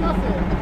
Nasıl?